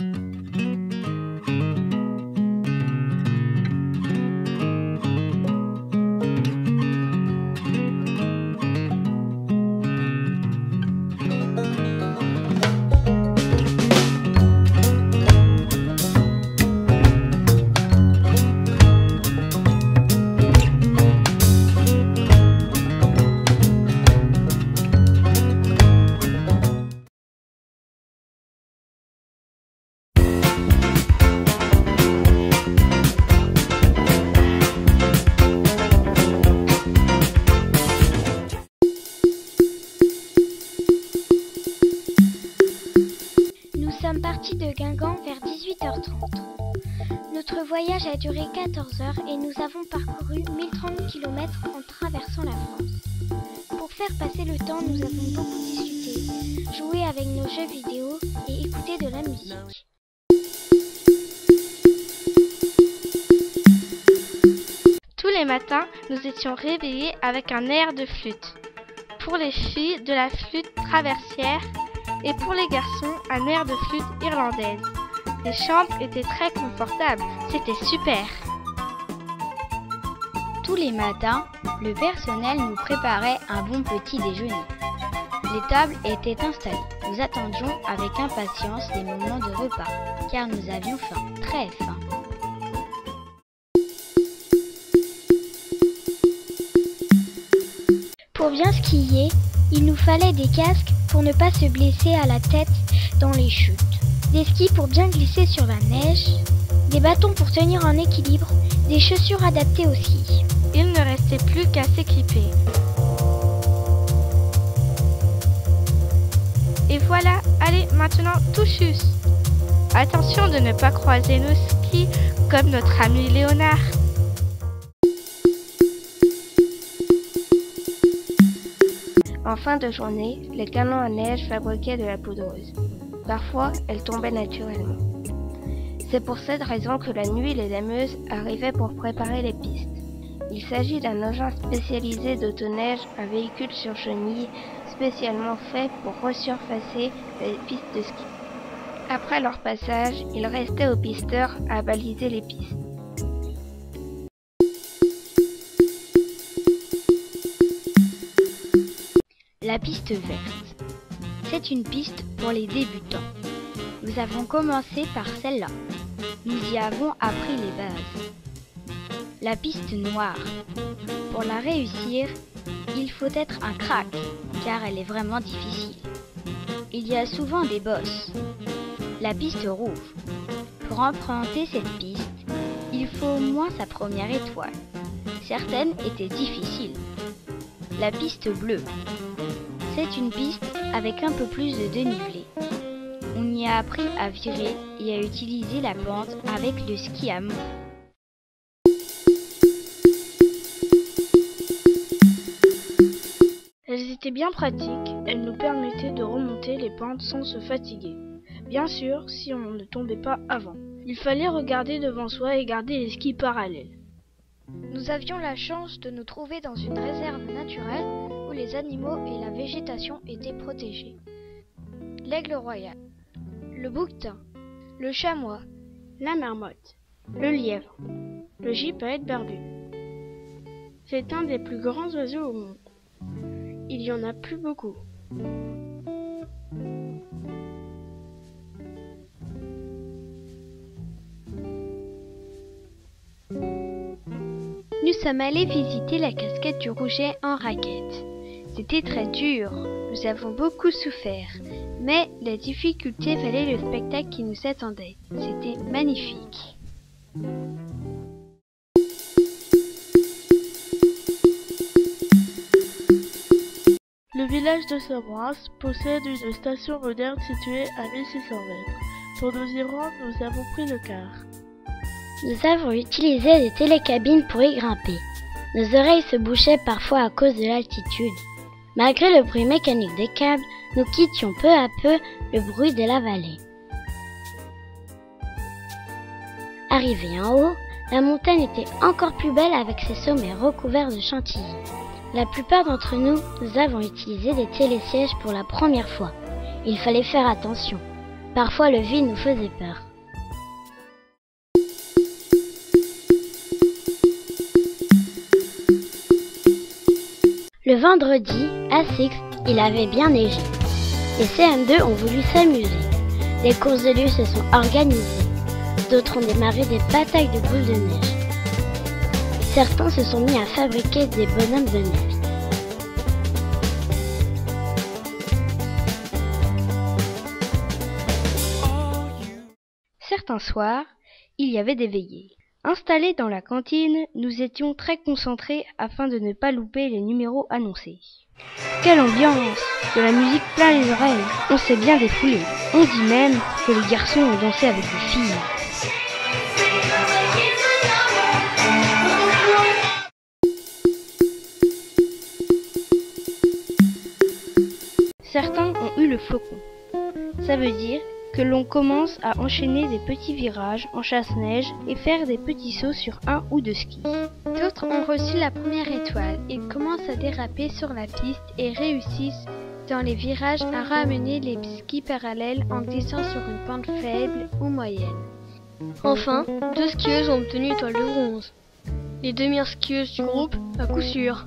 Nous de Guingamp vers 18h30. Notre voyage a duré 14 heures et nous avons parcouru 1030 km en traversant la France. Pour faire passer le temps, nous avons beaucoup discuté, joué avec nos jeux vidéo et écouté de la musique. Tous les matins, nous étions réveillés avec un air de flûte. Pour les filles, de la flûte traversière et pour les garçons, un air de flûte irlandaise. Les chambres étaient très confortables, c'était super. Tous les matins, le personnel nous préparait un bon petit déjeuner. Les tables étaient installées. Nous attendions avec impatience les moments de repas, car nous avions faim, très faim. Pour bien skier, il nous fallait des casques pour ne pas se blesser à la tête dans les chutes, des skis pour bien glisser sur la neige, des bâtons pour tenir en équilibre, des chaussures adaptées au ski. Il ne restait plus qu'à s'équiper. Et voilà, allez, maintenant touchus. Attention de ne pas croiser nos skis comme notre ami Léonard. En fin de journée, les canons à neige fabriquaient de la poudreuse. Parfois, elle tombait naturellement. C'est pour cette raison que la nuit, les dameuses arrivaient pour préparer les pistes. Il s'agit d'un engin spécialisé d'autoneige, un véhicule sur chenille spécialement fait pour resurfacer les pistes de ski. Après leur passage, il restait aux pisteurs à baliser les pistes. La piste verte. C'est une piste pour les débutants. Nous avons commencé par celle-là. Nous y avons appris les bases. La piste noire. Pour la réussir, il faut être un crack, car elle est vraiment difficile. Il y a souvent des bosses. La piste rouge. Pour emprunter cette piste, il faut au moins sa première étoile. Certaines étaient difficiles. La piste bleue. C'est une piste avec un peu plus de dénivelé. On y a appris à virer et à utiliser la pente avec le ski à mont. Elles étaient bien pratiques, elles nous permettaient de remonter les pentes sans se fatiguer. Bien sûr, si on ne tombait pas avant. Il fallait regarder devant soi et garder les skis parallèles. Nous avions la chance de nous trouver dans une réserve naturelle où les animaux et la végétation étaient protégés. L'aigle royal, le bouquetin, le chamois, La marmotte, le lièvre, le gypaète barbu. C'est un des plus grands oiseaux au monde. Il y en a plus beaucoup. Sommes allés visiter la cascade du Rouget en raquette. C'était très dur, nous avons beaucoup souffert, mais la difficulté valait le spectacle qui nous attendait. C'était magnifique. Le village de Somras possède une station moderne située à 1600 mètres. Pour nous y rendre, nous avons pris le car. Nous avons utilisé des télécabines pour y grimper. Nos oreilles se bouchaient parfois à cause de l'altitude. Malgré le bruit mécanique des câbles, nous quittions peu à peu le bruit de la vallée. Arrivés en haut, la montagne était encore plus belle avec ses sommets recouverts de chantilly. La plupart d'entre nous, nous avons utilisé des télésièges pour la première fois. Il fallait faire attention. Parfois le vide nous faisait peur. Le vendredi, à Six, il avait bien neigé. Les CM2 ont voulu s'amuser. Des courses de lieu se sont organisées. D'autres ont démarré des batailles de boules de neige. Certains se sont mis à fabriquer des bonhommes de neige. Certains soirs, il y avait des veillées. Installés dans la cantine, nous étions très concentrés afin de ne pas louper les numéros annoncés. Quelle ambiance De la musique plein les oreilles. On s'est bien défoulé. On dit même que les garçons ont dansé avec les filles. Certains ont eu le flocon. Ça veut dire que l'on commence à enchaîner des petits virages en chasse-neige et faire des petits sauts sur un ou deux skis. D'autres ont reçu la première étoile. Ils commencent à déraper sur la piste et réussissent dans les virages à ramener les skis parallèles en glissant sur une pente faible ou moyenne. Enfin, deux skieuses ont obtenu étoile de bronze. Les demi skieuses du groupe, à coup sûr.